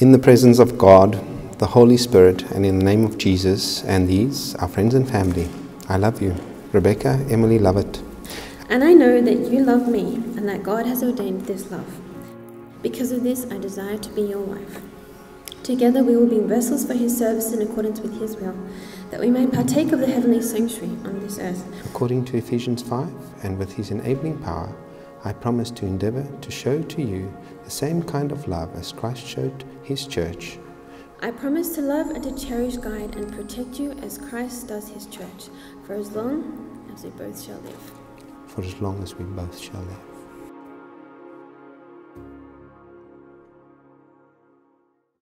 In the presence of God, the Holy Spirit, and in the name of Jesus and these, our friends and family, I love you. Rebecca Emily Lovett. And I know that you love me and that God has ordained this love. Because of this, I desire to be your wife. Together we will be vessels for his service in accordance with his will, that we may partake of the heavenly sanctuary on this earth. According to Ephesians 5, and with his enabling power, I promise to endeavor to show to you the same kind of love as Christ showed his church. I promise to love and to cherish, guide, and protect you as Christ does his church, for as long as we both shall live. For as long as we both shall live.